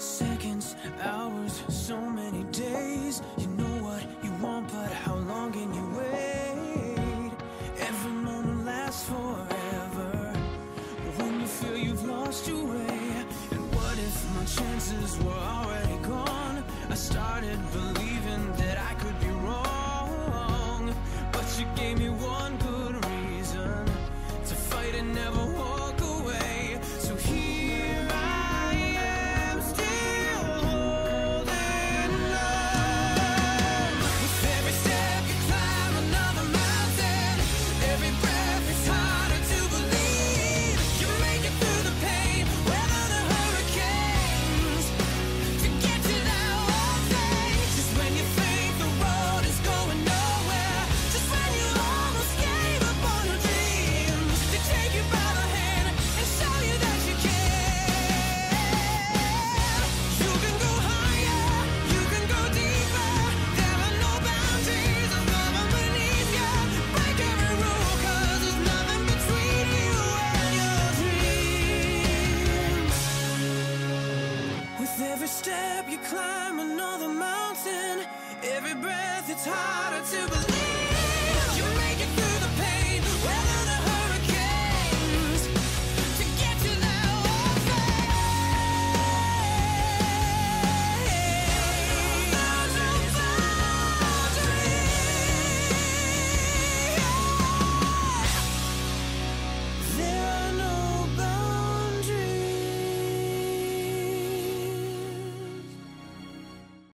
Seconds, hours, so many days You know what you want, but how long can you wait? Every moment lasts forever When you feel you've lost your way And what if my chances were already gone? I started believing that step you climb another mountain. Every breath it's harder to believe